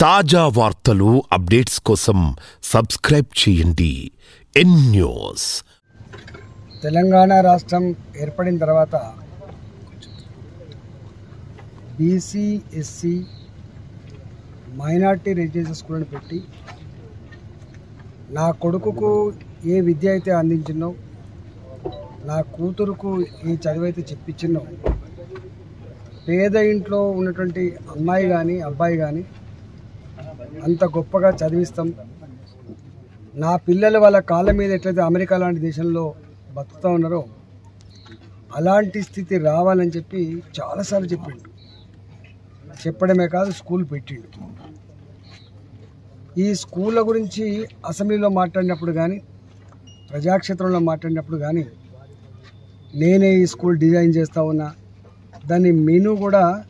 తాజా వార్తలు అప్డేట్స్ కోసం సబ్స్క్రైబ్ చేయండి. ఎన్ న్యూస్. తెలంగాణ రాష్ట్రం ఏర్పడిన తర్వాత బీసీ ఎస్సీ మైనార్టీ రెసిడెన్షియల్ స్కూల్ని పెట్టి నా కొడుకుకు ఏ విద్య అయితే అందించినో నా కూతురుకు ఏ చదువైతే చెప్పించినో పేద ఇంట్లో ఉన్నటువంటి అమ్మాయి కానీ అబ్బాయి కానీ అంత గొప్పగా చదివిస్తాం. నా పిల్లలు వాళ్ళ కాళ్ళ మీద ఎట్లయితే అమెరికా లాంటి దేశంలో బతుకుతూ ఉన్నారో అలాంటి స్థితి రావాలని చెప్పి చాలాసార్లు చెప్పిండు. చెప్పడమే కాదు స్కూల్ పెట్టిండు. ఈ స్కూళ్ళ గురించి అసెంబ్లీలో మాట్లాడినప్పుడు కానీ ప్రజాక్షేత్రంలో మాట్లాడినప్పుడు కానీ నేనే ఈ స్కూల్ డిజైన్ చేస్తూ ఉన్నా. దాని మెనూ కూడా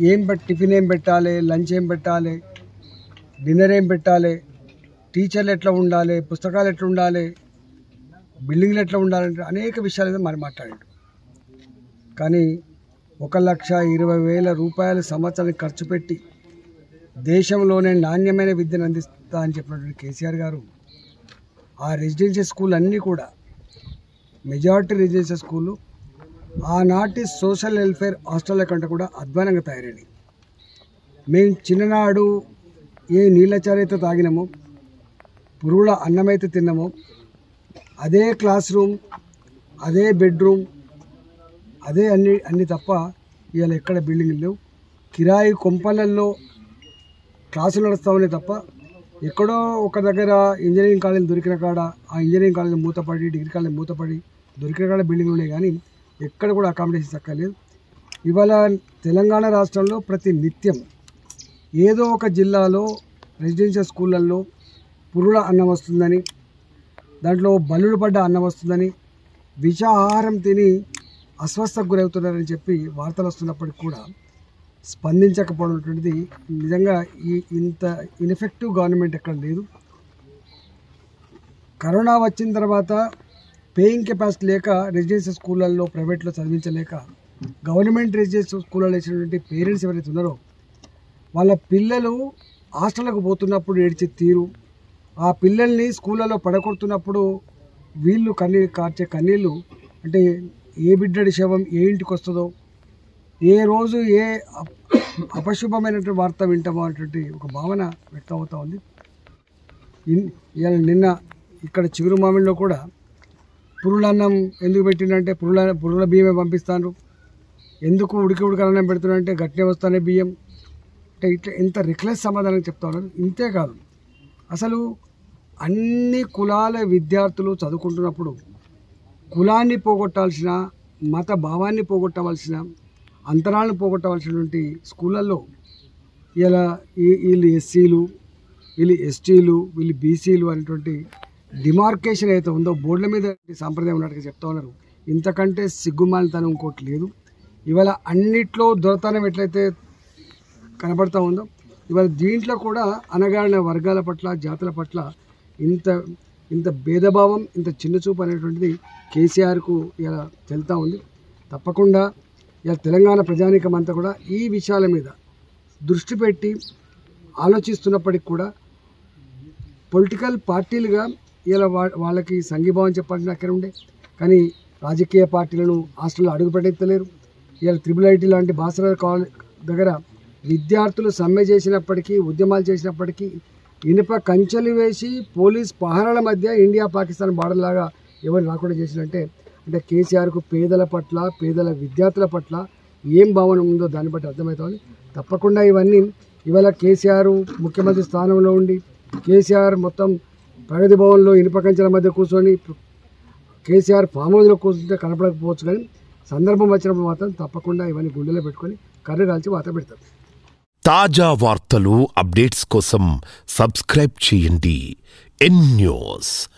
ఏం టిఫిన్ ఏం పెట్టాలి లంచ్ ఏం పెట్టాలి డిన్నర్ ఏం పెట్టాలి? టీచర్లు ఎట్లా ఉండాలి? పుస్తకాలు ఎట్లా ఉండాలి? బిల్డింగ్లు ఎట్లా ఉండాలంటే అనేక విషయాల మీద మరి మాట్లాడాడు. కానీ ఒక లక్ష ఇరవై వేల రూపాయల సంవత్సరానికి ఖర్చు పెట్టి దేశంలోనే నాణ్యమైన విద్యను అందిస్తా అని చెప్పినటువంటి కేసీఆర్ గారు ఆ రెసిడెన్షియల్ స్కూల్ అన్నీ కూడా మెజారిటీ రెసిడెన్షియల్ స్కూళ్ళు ఆనాటి సోషల్ వెల్ఫేర్ హాస్టళ్ళ కంటే కూడా అధ్వానంగా తయారైనవి. మేము చిన్ననాడు ఏ నీళ్ళ చారైతే తాగినామో పురుగుల అన్నమైతే తిన్నామో అదే క్లాస్ రూమ్ అదే బెడ్రూమ్ అదే అన్ని అన్ని తప్ప ఇవాళ ఎక్కడ బిల్డింగ్లు లేవు. కిరాయి కొంపలల్లో క్లాసులు నడుస్తామనే తప్ప ఎక్కడో ఒక దగ్గర ఇంజనీరింగ్ కాలేజ్ దొరికిన కాడ ఆ ఇంజనీరింగ్ కాలేజ్ మూతపడి డిగ్రీ కాలేజ్ మూతపడి దొరికిన కాడ బిల్డింగ్లు ఉన్నాయి కానీ ఎక్కడ కూడా అకామిడేషన్ చక్కలేదు ఇవాళ తెలంగాణ రాష్ట్రంలో ప్రతి నిత్యం ఏదో ఒక జిల్లాలో రెసిడెన్షియల్ స్కూళ్ళల్లో పురుల అన్నం వస్తుందని దాంట్లో బల్లులు పడ్డ అన్నం వస్తుందని విషాహారం తిని అస్వస్థకు గురవుతున్నారని చెప్పి వార్తలు వస్తున్నప్పటికి కూడా స్పందించకపోవడం నిజంగా ఈ ఇంత ఇన్ఎఫెక్టివ్ గవర్నమెంట్ ఎక్కడ లేదు. కరోనా వచ్చిన తర్వాత పేయింగ్ కెపాసిటీ లేక రెసిడెన్షియల్ స్కూళ్ళల్లో ప్రైవేట్లో చదివించలేక గవర్నమెంట్ రెసిడెన్షియల్ స్కూళ్ళలో వేసినటువంటి పేరెంట్స్ ఎవరైతే ఉన్నారో వాళ్ళ పిల్లలు హాస్టల్కి పోతున్నప్పుడు ఏడ్చే తీరు. ఆ పిల్లల్ని స్కూళ్ళలో పడగొడుతున్నప్పుడు వీళ్ళు కన్నీ కార్చే కన్నీళ్ళు. అంటే ఏ బిడ్డడి శవం ఏ ఇంటికి వస్తుందో ఏ రోజు ఏ అప్- అపశుభమైనటువంటి వార్త వింటామో అనేటువంటి ఒక భావన వ్యక్తం ఉంది. ఇన్- నిన్న ఇక్కడ చిగురు మామిడిలో కూడా పురులన్నం ఎందుకు పెట్టిండంటే పురుగుల పురుగుల బియ్యమే పంపిస్తాను ఎందుకు ఉడికి ఉడకలన్నం పెడుతున్నారంటే గట్టినే వస్తానే బియ్యం. అంటే ఇట్లా ఇంత రిక్లెస్ సమాధానం చెప్తా ఉన్నారు ఇంతే కాదు. అసలు అన్ని కులాల విద్యార్థులు చదువుకుంటున్నప్పుడు కులాన్ని పోగొట్టాల్సిన మత భావాన్ని పోగొట్టవలసిన అంతరాలను పోగొట్టవలసినటువంటి స్కూళ్ళల్లో ఇలా ఈ- వీళ్ళు ఎస్సీలు వీళ్ళు ఎస్టీలు వీళ్ళు బీసీలు అనేటువంటి డిమార్కేషన్ అయితే ఉందో బోర్డుల మీద సాంప్రదాయం ఉన్నట్టుగా చెప్తా ఉన్నారు. ఇంతకంటే సిగ్గుమాలితనం ఇంకోటి లేదు. ఇవాళ అన్నిట్లో దొరతనం ఎట్లయితే కనబడతా ఉందో. ఇవాళ దీంట్లో కూడా అనగాడిన వర్గాల పట్ల జాతుల పట్ల ఇంత ఇంత భేదభావం ఇంత చిన్న చూపు అనేటువంటిది కేసీఆర్కు ఇలా తెలుతూ ఉంది. తప్పకుండా ఇలా తెలంగాణ ప్రజానీకం అంతా కూడా ఈ విషయాల మీద దృష్టి పెట్టి ఆలోచిస్తున్నప్పటికి కూడా పొలిటికల్ పార్టీలుగా ఇలా వాళ్ళకి సంఘీభావం చెప్పాల్సిన అక్కడ ఉండే కానీ రాజకీయ పార్టీలను హాస్టల్లో అడుగు పెట్టలేరు ఇలా త్రిబుల్ ఐటీ లాంటి బాసర కాలేజ్ దగ్గర విద్యార్థులు సమ్మె చేసినప్పటికీ ఉద్యమాలు చేసినప్పటికీ ఇనుప కంచెలు వేసి పోలీస్ పహారాల మధ్య ఇండియా పాకిస్తాన్ బార్డర్ లాగా ఎవరు రాకుండా చేసినంటే అంటే కేసీఆర్కు పేదల పట్ల పేదల విద్యార్థుల పట్ల ఏం భావన ఉందో దాన్ని బట్టి అర్థమవుతుంది. తప్పకుండా ఇవన్నీ ఇవాళ కేసీఆర్ ముఖ్యమంత్రి స్థానంలో ఉండి కేసీఆర్ మొత్తం ప్రగతి భవన్లో ఇనుప కంచెల మధ్య కూర్చొని కేసీఆర్ ఫామ్ హౌస్లో కూర్చుంటే కనపడకపోవచ్చు కానీ సందర్భం వచ్చినప్పుడు మాత్రం తప్పకుండా ఇవన్నీ గుండెలో పెట్టుకొని కర్ర కాల్చి వాత పెడతారు. తాజా వార్తలు అప్డేట్స్ కోసం సబ్స్క్రైబ్ చేయండి. ఎన్ న్యూస్